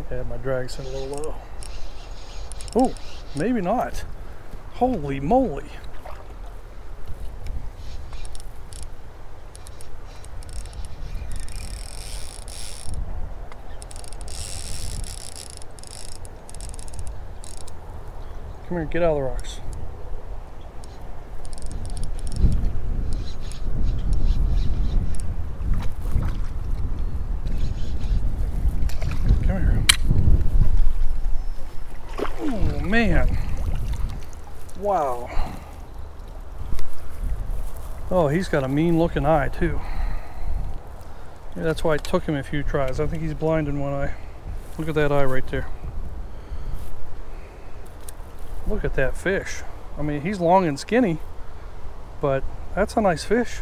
had my drag set a little low. Oh, maybe not. Holy moly. Come here, get out of the rocks. Come here. Oh man. Wow. Oh, he's got a mean looking eye too. Yeah, that's why it took him a few tries. I think he's blind in one eye. Look at that eye right there. Look at that fish. I mean, he's long and skinny, but that's a nice fish.